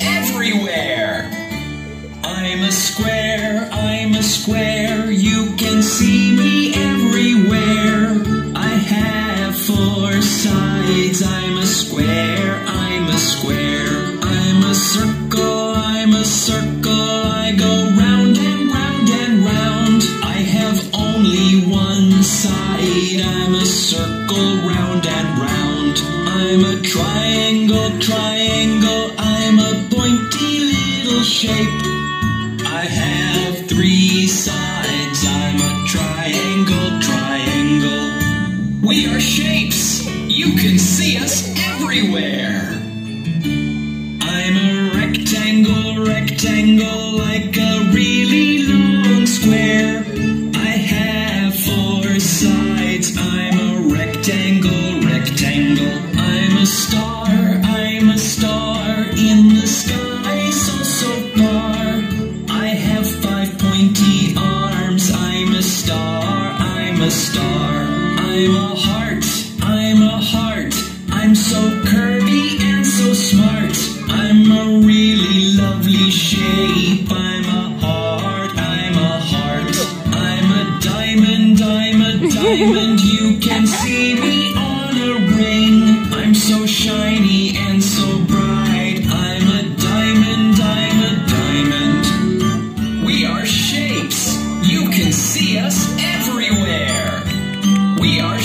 everywhere. I'm a square, I'm a square, you can see me everywhere. I have four sides, I'm a square, I'm a square. I'm a circle, I'm a circle, I go round and round and round. I have only one side, I'm a circle, round and round. I'm a triangle, triangle, shape. I have three sides, I'm a triangle, triangle. We are shapes, you can see us everywhere. I'm a rectangle, rectangle, like a really long square. Star, I'm a star. I'm a heart, I'm a heart, I'm so curvy and so smart. I'm a really lovely shape. I'm a heart, I'm a heart. I'm a diamond, I'm a diamond. You us everywhere. We are